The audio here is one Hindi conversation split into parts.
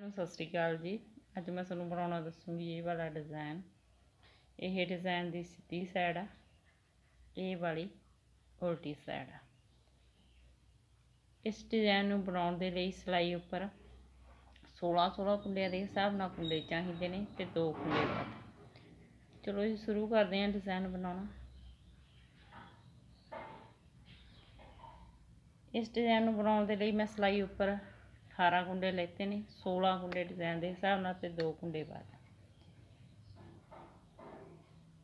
ਨੂੰ ਸਤਿ ਸ਼੍ਰੀ ਅਕਾਲ ਜੀ। ਅੱਜ ਮੈਂ ਤੁਹਾਨੂੰ ਬਣਾਉਣਾ ਦੱਸੂੰਗੀ ਇਹ ਵਾਲਾ ਡਿਜ਼ਾਈਨ ਇਹ ਡਿਜ਼ਾਈਨ ਦੀ ਸਿੱਧੀ ਸਾਈਡ ਆ, ਇਹ ਵਾਲੀ ਉਲਟੀ ਸਾਈਡ ਆ। ਇਸ ਡਿਜ਼ਾਈਨ ਨੂੰ ਬਣਾਉਣ ਦੇ ਲਈ ਸਿਲਾਈ ਉੱਪਰ 16 16 ਕੁੰਡਿਆਂ ਦੇ ਹਿਸਾਬ ਨਾਲ ਕੁੰਡੇ ਚਾਹੀਦੇ ਨੇ ਤੇ ਦੋ ਕੁੰਡੇ ਵੱਧ। ਚਲੋ ਜੀ, ਸ਼ੁਰੂ ਕਰਦੇ ਹਾਂ ਡਿਜ਼ਾਈਨ ਬਣਾਉਣਾ। ਇਸ ਡਿਜ਼ਾਈਨ ਨੂੰ ਬਣਾਉਣ ਦੇ ਲਈ ਮੈਂ ਸਿਲਾਈ ਉੱਪਰ 18 कुंडे लेते ने 16 कुंडे डिज़ाइन के हिसाब न दो कुंडे बाद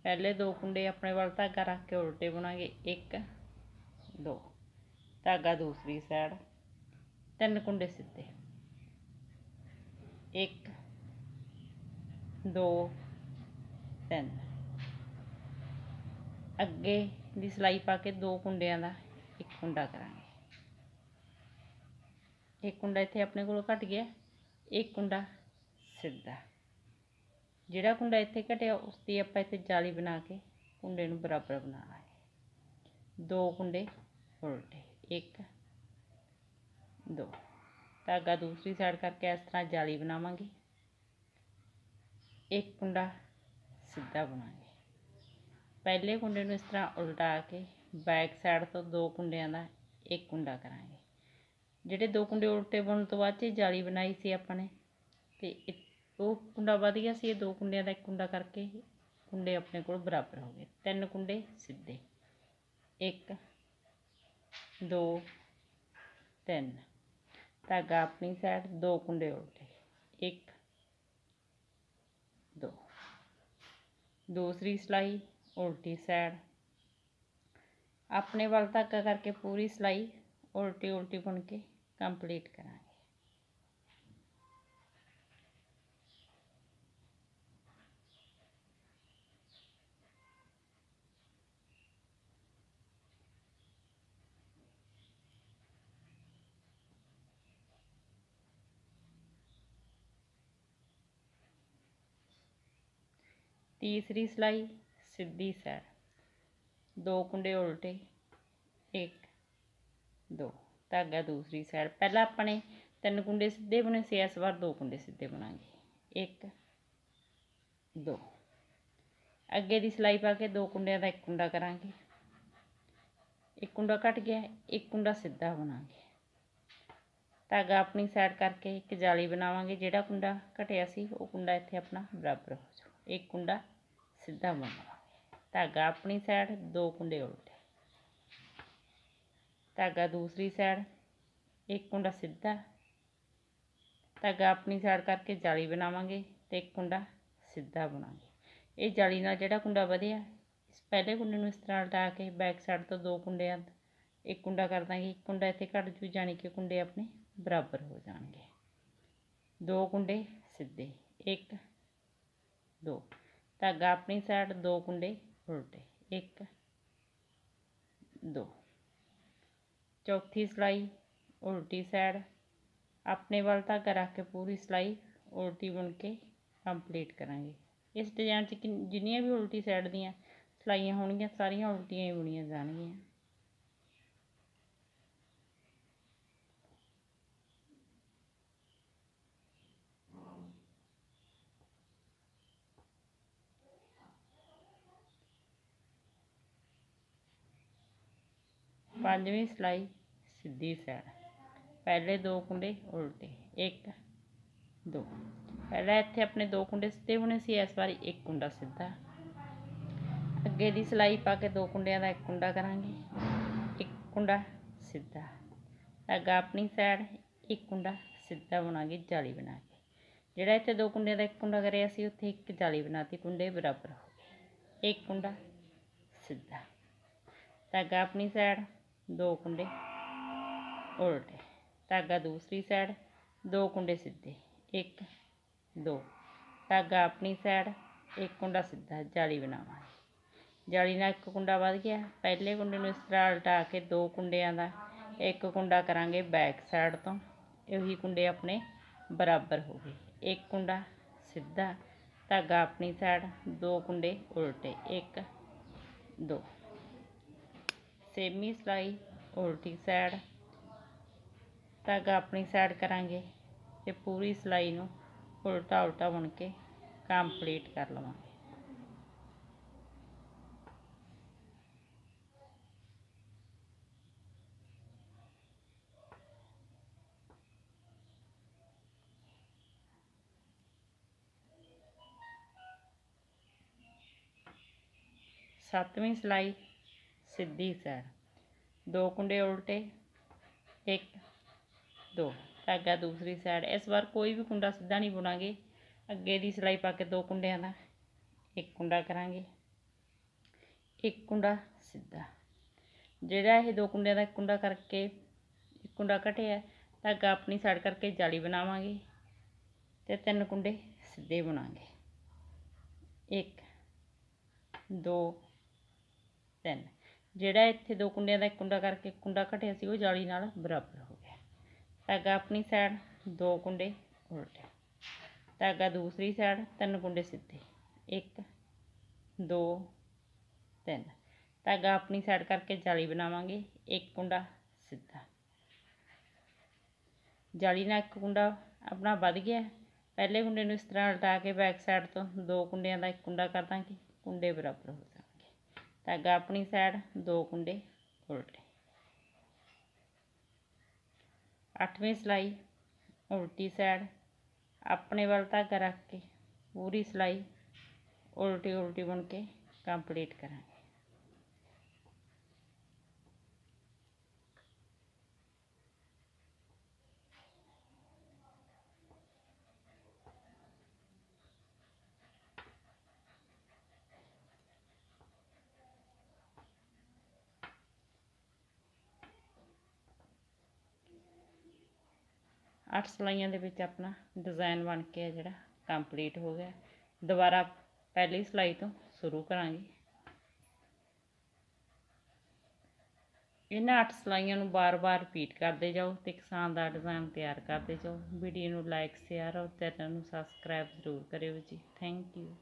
पहले दो कुंडे अपने वाल धागा रख के उल्टे बुनांगे एक दो धागा दूसरी सैड तीन कुंडे सीधे एक दो तीन अगे की सिलाई पा के दो कुंडिया का एक कुंडा करा ਇੱਕ ਕੁੰਡਾ ਇੱਥੇ ਆਪਣੇ ਕੋਲ ਘਟ ਗਿਆ। ਇੱਕ ਕੁੰਡਾ ਸਿੱਧਾ। ਜਿਹੜਾ ਕੁੰਡਾ ਇੱਥੇ ਘਟਿਆ ਉਸ ਦੀ ਆਪਾਂ ਇੱਥੇ ਜਾਲੀ ਬਣਾ ਕੇ ਕੁੰਡੇ ਨੂੰ ਬਰਾਬਰ ਬਣਾ ਲਾਂਗੇ। ਦੋ ਕੁੰਡੇ ਉਲਟੇ, ਇੱਕ, ਦੋ। ਧਾਗਾ ਦੂਸਰੀ ਸਾਈਡ ਕਰਕੇ ਇਸ ਤਰ੍ਹਾਂ ਜਾਲੀ ਬਣਾਵਾਂਗੇ। ਇੱਕ ਕੁੰਡਾ ਸਿੱਧਾ ਬਣਾਵਾਂਗੇ। ਪਹਿਲੇ ਕੁੰਡੇ ਨੂੰ ਇਸ ਤਰ੍ਹਾਂ ਉਲਟਾ ਕੇ ਬੈਕ ਸਾਈਡ ਤੋਂ ਦੋ ਕੁੰਡਿਆਂ ਦਾ ਇੱਕ ਕੁੰਡਾ ਕਰਾਂਗੇ। ਜਿਹੜੇ ਦੋ ਕੁੰਡੇ ਉਲਟੇ ਬਣਨ ਤੋਂ ਬਾਅਦ 'ਚ ਜਾਲੀ ਬਣਾਈ ਸੀ ਆਪਾਂ ਨੇ ਤੇ ਉਹ ਕੁੰਡਾ ਵਧ ਗਿਆ ਸੀ ਇਹ ਦੋ ਕੁੰਡਿਆਂ ਦਾ ਇੱਕ ਕੁੰਡਾ ਕਰਕੇ ਕੁੰਡੇ ਆਪਣੇ ਕੋਲ ਬਰਾਬਰ ਹੋ ਗਏ ਤਿੰਨ ਕੁੰਡੇ ਸਿੱਧੇ ਇੱਕ ਦੋ ਤਿੰਨ ਧਾਗਾ ਆਪਣੀ ਸਾਈਡ ਦੋ ਕੁੰਡੇ ਉਲਟੇ ਇੱਕ ਦੋ ਦੂਸਰੀ ਸਲਾਈ ਉਲਟੀ ਸਾਈਡ ਆਪਣੇ ਵੱਲ ਧਾਗਾ ਕਰਕੇ ਪੂਰੀ ਸਲਾਈ ਉਲਟੀ ਉਲਟੀ ਬਣ ਕੇ कंप्लीट कराएँगे। तीसरी सिलाई सीधी सैर। दो कुंडे उल्टे एक दो। ਧਾਗਾ ਦੂਸਰੀ ਸਾਈਡ ਪਹਿਲਾਂ ਆਪਣੇ ਤਿੰਨ ਕੁੰਡੇ ਸਿੱਧੇ ਬੁਣੇ ਸੀ ਇਸ ਵਾਰ ਦੋ ਕੁੰਡੇ ਸਿੱਧੇ ਬਣਾਂਗੇ। ਇੱਕ, ਦੋ। ਅੱਗੇ ਦੀ ਸਲਾਈ ਪਾ ਕੇ ਦੋ ਕੁੰਡਿਆਂ ਦਾ ਇੱਕ ਕੁੰਡਾ ਕਰਾਂਗੇ। ਇੱਕ ਕੁੰਡਾ ਕੱਟ ਗਿਆ, ਇੱਕ ਕੁੰਡਾ ਸਿੱਧਾ ਬਣਾਂਗੇ। ਧਾਗਾ ਆਪਣੀ ਸਾਈਡ ਕਰਕੇ ਇੱਕ ਜਾਲੀ ਬਣਾਵਾਂਗੇ, ਜਿਹੜਾ ਕੁੰਡਾ ਘਟਿਆ ਸੀ, ਉਹ ਕੁੰਡਾ ਇੱਥੇ ਆਪਣਾ ਬਰਾਬਰ ਹੋ ਜਾਊ। ਇੱਕ ਕੁੰਡਾ ਸਿੱਧਾ ਬਣਾਵਾਂਗੇ। ਧਾਗਾ ਆਪਣੀ ਸਾਈਡ ਦੋ ਕੁੰਡੇ ਉਲਟੇ। ਧਾਗਾ ਦੂਸਰੀ ਸਾਈਡ ਇੱਕ ਕੁੰਡਾ ਸਿੱਧਾ ਧਾਗਾ ਆਪਣੀ ਸਾਈਡ ਕਰਕੇ ਜਾਲੀ ਬਣਾਵਾਂਗੇ ਤੇ ਇੱਕ ਕੁੰਡਾ ਸਿੱਧਾ ਬਣਾਵਾਂਗੇ ਇਹ ਜਾਲੀ ਨਾਲ ਜਿਹੜਾ ਕੁੰਡਾ ਵਧਿਆ ਇਸ ਪਹਿਲੇ ਕੁੰਡੇ ਨੂੰ ਇਸ ਤਰ੍ਹਾਂ ਉਲਟਾ ਕੇ ਬੈਕ ਸਾਈਡ ਤੋਂ ਦੋ ਕੁੰਡਿਆਂ ਇੱਕ ਕੁੰਡਾ ਕਰ ਦਾਂਗੇ ਇੱਕ ਕੁੰਡਾ ਇੱਥੇ ਘੱਟ ਜੂ ਜਾਣੀ ਕਿ ਕੁੰਡੇ ਆਪਣੇ ਬਰਾਬਰ ਹੋ ਜਾਣਗੇ ਦੋ ਕੁੰਡੇ ਸਿੱਧੇ ਇੱਕ ਦੋ ਧਾਗਾ ਆਪਣੀ ਸਾਈਡ ਦੋ ਕੁੰਡੇ ਉਲਟੇ ਇੱਕ ਦੋ ਚੌਥੀ ਸਿਲਾਈ ਉਲਟੀ ਸਾਈਡ ਆਪਣੇ ਵੱਲ ਧਾਗਾ ਰੱਖ ਕੇ ਪੂਰੀ ਸਿਲਾਈ ਉਲਟੀ ਬੁਣ ਕੇ ਕੰਪਲੀਟ ਕਰਾਂਗੇ ਇਸ ਡਿਜ਼ਾਈਨ 'ਚ ਜਿੰਨੀਆਂ ਵੀ ਉਲਟੀ ਸਾਈਡ ਦੀਆਂ ਸਿਲਾਈਆਂ ਹੋਣਗੀਆਂ ਸਾਰੀਆਂ ਉਲਟੀਆਂ ਹੀ ਬੁਣੀਆਂ ਜਾਣਗੀਆਂ ਪੰਜਵੀਂ ਸਿਲਾਈ ਸਿੱਧੀ ਸਾਈਡ ਪਹਿਲੇ ਦੋ ਕੁੰਡੇ ਉਲਟੇ ਇੱਕ ਦੋ ਪਹਿਲਾਂ ਇੱਥੇ ਆਪਣੇ ਦੋ ਕੁੰਡੇ ਸਿੱਧੇ ਬਣੇ ਸੀ ਇਸ ਵਾਰੀ ਇੱਕ ਕੁੰਡਾ ਸਿੱਧਾ ਅੱਗੇ ਦੀ ਸਿਲਾਈ ਪਾ ਕੇ ਦੋ ਕੁੰਡਿਆਂ ਦਾ ਇੱਕ ਕੁੰਡਾ ਕਰਾਂਗੇ ਇੱਕ ਕੁੰਡਾ ਸਿੱਧਾ ਅੱਗਾ ਆਪਣੀ ਸਾਈਡ ਇੱਕ ਕੁੰਡਾ ਸਿੱਧਾ ਬਣਾਗੇ ਜਾਲੀ ਬਣਾ ਕੇ ਜਿਹੜਾ ਇੱਥੇ ਦੋ ਕੁੰਡਿਆਂ ਦਾ ਇੱਕ ਕੁੰਡਾ ਕਰਿਆ ਸੀ ਉੱਥੇ ਇੱਕ ਜਾਲੀ ਬਣਾਤੀ ਕੁੰਡੇ ਬਰਾਬਰ ਹੋ ਗਏ ਇੱਕ ਕੁੰਡਾ ਸਿੱਧਾ ਧਾਗਾ ਆਪਣੀ ਸਾਈਡ ਦੋ ਕੁੰਡੇ ਉਲਟੇ ਧਾਗਾ ਦੂਸਰੀ ਸਾਈਡ ਦੋ ਕੁੰਡੇ ਸਿੱਧੇ ਇੱਕ ਦੋ ਧਾਗਾ ਆਪਣੀ ਸਾਈਡ ਇੱਕ ਕੁੰਡਾ ਸਿੱਧਾ ਜਾਲੀ ਬਣਾਵਾਂਗੇ ਜਾਲੀ ਨਾਲ ਇੱਕ ਕੁੰਡਾ ਵੱਧ ਗਿਆ ਪਹਿਲੇ ਕੁੰਡੇ ਨੂੰ ਇਸ ਤਰ੍ਹਾਂ ਉਲਟਾ ਕੇ ਦੋ ਕੁੰਡਿਆਂ ਦਾ ਇੱਕ ਕੁੰਡਾ ਕਰਾਂਗੇ ਬੈਕ ਸਾਈਡ ਤੋਂ ਇਹੀ ਕੁੰਡੇ ਆਪਣੇ ਬਰਾਬਰ ਹੋ ਗਏ ਇੱਕ ਕੁੰਡਾ ਸਿੱਧਾ ਧਾਗਾ ਆਪਣੀ ਸਾਈਡ ਦੋ ਕੁੰਡੇ ਉਲਟੇ ਇੱਕ ਦੋ ਸੇਮੀ ਸਿਲਾਈ ਉਲਟੀ ਸਾਈਡ ਧਾਗਾ ਆਪਣੀ ਸਾਈਡ ਕਰਾਂਗੇ ਤੇ ਪੂਰੀ ਸਿਲਾਈ ਨੂੰ ਉਲਟਾ ਉਲਟਾ ਬੁਣ ਕੇ ਕੰਪਲੀਟ ਕਰ ਲਵਾਂਗੇ ਸੱਤਵੀਂ ਸਿਲਾਈ सीधी सैड दो कुंडे उल्टे, एक दो। धागा दूसरी सैड इस बार कोई भी कुंडा सीधा नहीं बुना अगे की सिलाई पा के दो कुंडिया का एक कुंडा करा एक कुंडा सीधा। जोड़ा यह दो कुंडिया का एक कुंडा करके, एक कुंडा घटे धागा अपनी साइड करके जाली बनावे तो तीन कुंडे सीधे बुनागे। एक, दो, तीन। ਜਿਹੜਾ ਇੱਥੇ ਦੋ ਕੁੰਡਿਆਂ ਦਾ ਇੱਕ ਕੁੰਡਾ ਕਰਕੇ ਕੁੰਡਾ ਘਟਿਆ ਸੀ, ਉਹ ਜਾਲੀ ਨਾਲ ਬਰਾਬਰ ਹੋ ਗਿਆ। ਧਾਗਾ ਆਪਣੀ ਸਾਈਡ, ਦੋ ਕੁੰਡੇ ਉਲਟੇ। ਧਾਗਾ ਦੂਸਰੀ ਸਾਈਡ, ਤਿੰਨ ਕੁੰਡੇ ਸਿੱਧੇ। ਇੱਕ, ਦੋ, ਤਿੰਨ। ਧਾਗਾ ਆਪਣੀ ਸਾਈਡ ਕਰਕੇ ਜਾਲੀ ਬਣਾਵਾਂਗੇ, ਇੱਕ ਕੁੰਡਾ ਸਿੱਧਾ। ਜਾਲੀ ਨਾਲ ਇੱਕ ਕੁੰਡਾ ਆਪਣਾ ਵੱਧ ਗਿਆ। ਪਹਿਲੇ ਕੁੰਡੇ ਨੂੰ ਇਸ ਤਰ੍ਹਾਂ ਉਲਟਾ ਕੇ ਬੈਕ ਸਾਈਡ ਤੋਂ ਦੋ ਕੁੰਡਿਆਂ ਦਾ ਇੱਕ ਕੁੰਡਾ ਕਰ ਦਾਂਗੇ, ਕੁੰਡੇ ਬਰਾਬਰ ਹੋ धागा अपनी सैड दो कुंडे उल्टे। अठवीं सिलाई उल्टी सैड अपने वाल धागा रख के पूरी सिलाई उल्टी उल्टी बुन के कंप्लीट करा ਅੱਠ ਸਲਾਈਆਂ ਦੇ ਵਿੱਚ ਆਪਣਾ ਡਿਜ਼ਾਇਨ ਬਣ ਕੇ ਆ ਜਿਹੜਾ ਕੰਪਲੀਟ ਹੋ ਗਿਆ। ਦੁਬਾਰਾ ਪਹਿਲੀ ਸਲਾਈ ਤੋਂ ਸ਼ੁਰੂ ਕਰਾਂਗੇ। ਇਹਨਾਂ ਅੱਠ ਸਲਾਈਆਂ ਨੂੰ ਬਾਰ-ਬਾਰ ਰਿਪੀਟ ਕਰਦੇ ਜਾਓ ਤੇ ਕਿਸਾਨ ਦਾ ਡਿਜ਼ਾਈਨ ਤਿਆਰ ਕਰਦੇ ਜਾਓ। ਵੀਡੀਓ ਨੂੰ ਲਾਈਕ ਸ਼ੇਅਰ ਔਰ ਚੈਨਲ ਨੂੰ ਸਬਸਕ੍ਰਾਈਬ ਜ਼ਰੂਰ ਕਰਿਓ ਜੀ। Thank you